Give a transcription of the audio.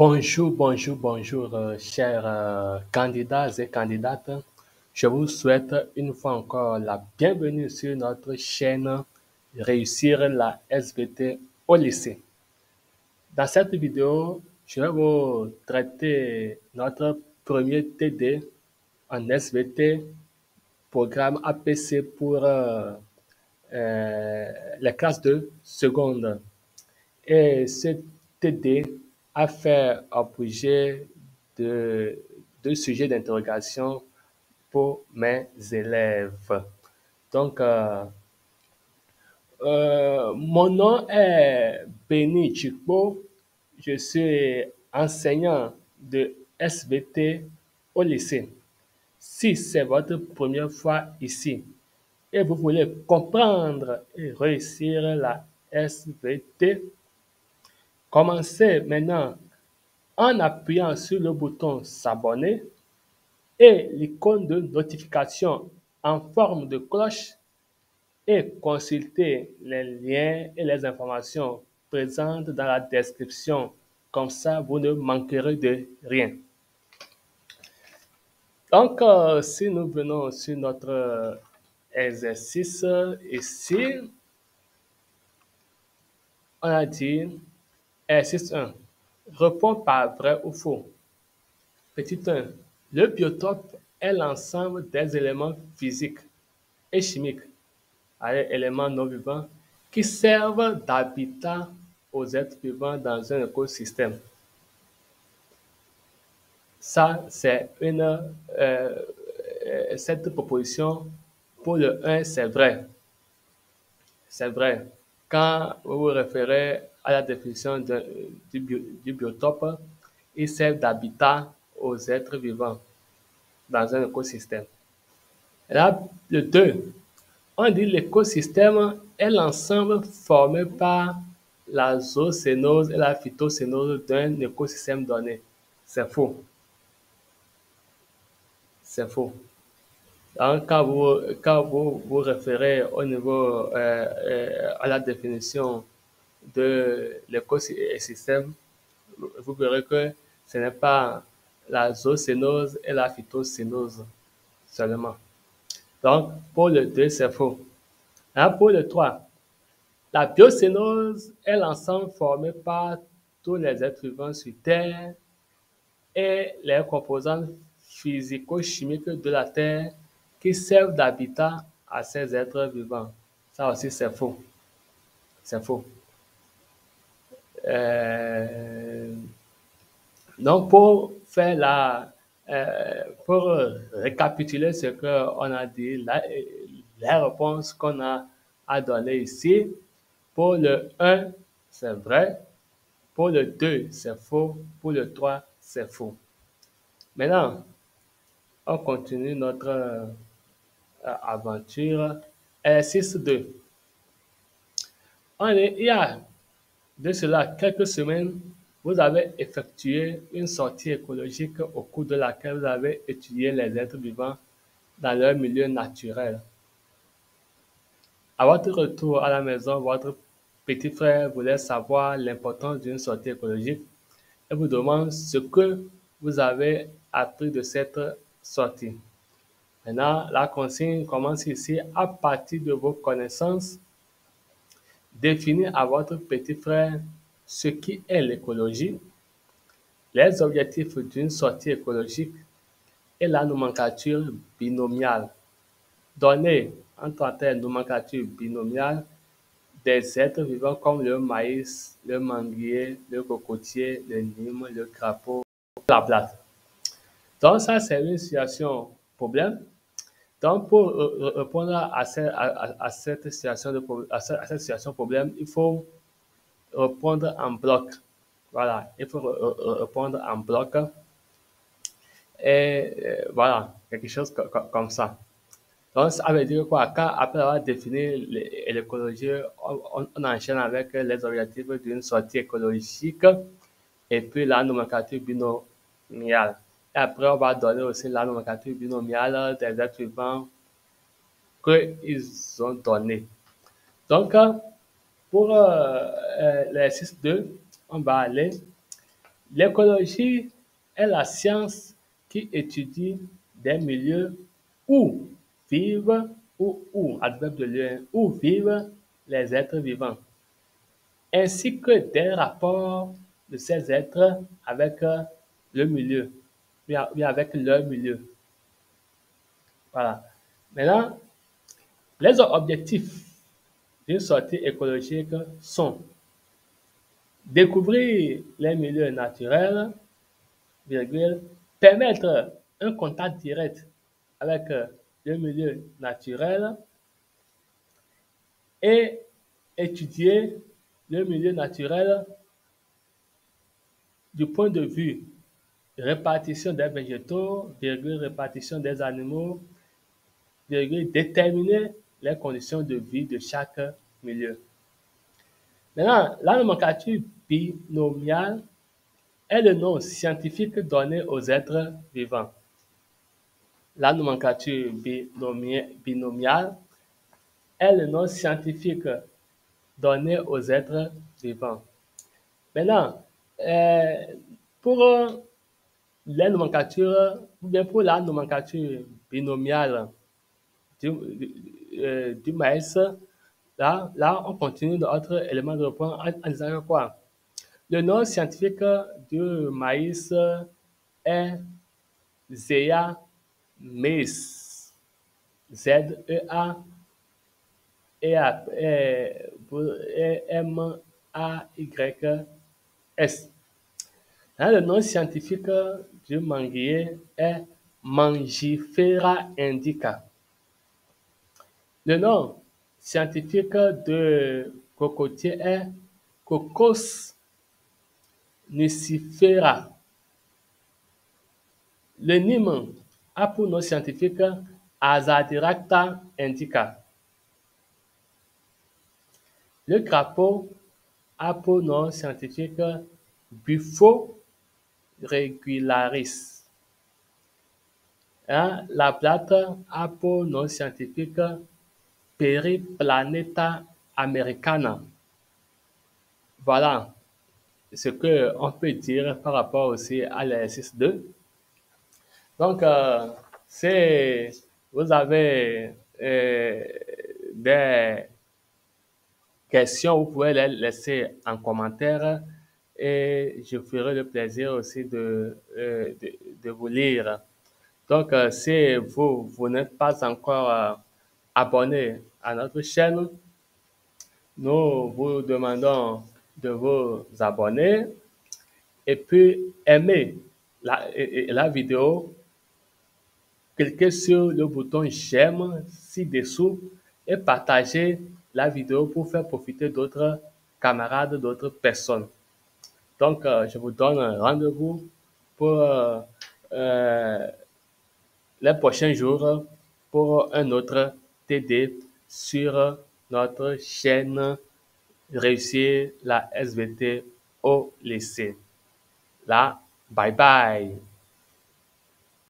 Bonjour, bonjour, bonjour, euh, chers euh, candidats et candidates. Je vous souhaite une fois encore la bienvenue sur notre chaîne Réussir la SVT au lycée. Dans cette vidéo, je vais vous traiter notre premier TD en SVT, programme APC pour euh, les classes de seconde. Et ce TD a fait objet de deux sujets d'interrogation pour mes élèves. Donc, euh, euh, mon nom est Benny Chikpo. Je suis enseignant de SVT au lycée. Si c'est votre première fois ici et vous voulez comprendre et réussir la SVT, commencez maintenant en appuyant sur le bouton s'abonner et l'icône de notification en forme de cloche et consultez les liens et les informations présentes dans la description. Comme ça, vous ne manquerez de rien. Donc, euh, si nous venons sur notre euh, exercice ici, on a dit exercice 1. Réponds par vrai ou faux. Petit 1. Le biotope est l'ensemble des éléments physiques et chimiques, éléments non vivants, qui servent d'habitat aux êtres vivants dans un écosystème. Ça, c'est une. Euh, cette proposition, pour le 1, c'est vrai. C'est vrai. Quand vous vous référez à la définition de, du, du, biotope, il sert d'habitat aux êtres vivants dans un écosystème. Et là, le 2, on dit l'écosystème est l'ensemble formé par la zoocénose et la phytocénose d'un écosystème donné. C'est faux. C'est faux. Donc, quand vous, vous vous référez au niveau euh, euh, à la définition de l'écosystème, vous verrez que ce n'est pas la zoocénose et la phytocénose seulement. Donc, pour le 2, c'est faux. Hein, pour le 3, la biocénose est l'ensemble formé par tous les êtres vivants sur Terre et les composantes physico-chimiques de la Terre qui servent d'habitat à ces êtres vivants. Ça aussi, c'est faux. C'est faux. Euh, donc, pour faire la, euh, pour récapituler ce qu'on a dit, la, la réponse qu'on a à donner ici, pour le 1, c'est vrai. Pour le 2, c'est faux. Pour le 3, c'est faux. Maintenant, on continue notre euh, aventure. Exercice 2. On est, il y a de cela quelques semaines, vous avez effectué une sortie écologique au cours de laquelle vous avez étudié les êtres vivants dans leur milieu naturel. À votre retour à la maison, votre petit frère voulait savoir l'importance d'une sortie écologique et vous demande ce que vous avez appris de cette sortie. Maintenant, la consigne commence ici à partir de vos connaissances. Définir à votre petit frère ce qui est l'écologie, les objectifs d'une sortie écologique et la nomenclature binomiale. Donner en tant que nomenclature binomiale des êtres vivants comme le maïs, le manguier, le cocotier, le nîmes, le crapaud, la plate. Donc ça, c'est une situation problème. Donc pour répondre à cette, à, cette situation de problème, il faut répondre en bloc. Voilà, il faut répondre en bloc. Et voilà, quelque chose comme ça. Donc, ça veut dire quoi? Quand, après avoir défini l'écologie, on, on, enchaîne avec les objectifs d'une sortie écologique et puis la nomenclature binomiale. Après, on va donner aussi la nomenclature binomiale des êtres vivants qu'ils ont donné. Donc, pour euh, l'exercice 2, on va aller L'écologie est la science qui étudie des milieux où vivent ou où, adverbe de lieu, où vivent les êtres vivants, ainsi que des rapports de ces êtres avec le milieu, avec leur milieu. Voilà. Maintenant, les objectifs d'une sortie écologique sont découvrir les milieux naturels, permettre un contact direct avec le milieu naturel et étudier le milieu naturel du point de vue répartition des végétaux, répartition des animaux, déterminer les conditions de vie de chaque milieu. Maintenant, la nomenclature binomiale est le nom scientifique donné aux êtres vivants. La nomenclature binomiale est le nom scientifique donné aux êtres vivants. Maintenant, euh, pour les nomenclatures, ou bien pour la nomenclature binomiale du, euh, maïs, là, là, on continue d'autres éléments de point en, disant quoi? Le nom scientifique du maïs est Zea maize. Z-E-A M-A-Y-S. Le nom scientifique du manguier est Mangifera indica. Le nom scientifique de cocotier est Cocos nucifera. Le Nîmes a pour nom scientifique Azadiracta indica. Le crapaud a pour nom scientifique Buffo regularis. Hein, la plate a pour nom scientifique Periplaneta americana. Voilà ce qu'on peut dire par rapport aussi à l'exercice 2. Donc, euh, c'est, vous avez euh, des questions, vous pouvez les laisser en commentaire et je ferai le plaisir aussi de, euh, de, vous lire. Donc, euh, si vous, vous n'êtes pas encore euh, abonné à notre chaîne, nous vous demandons de vous abonner et puis aimer la, la vidéo, cliquez sur le bouton j'aime ci-dessous et partagez la vidéo pour faire profiter d'autres camarades, d'autres personnes. Donc, euh, je vous donne un rendez-vous pour euh, euh, les prochains jours pour un autre TD sur notre chaîne Réussir la SVT au lycée. Là, bye bye.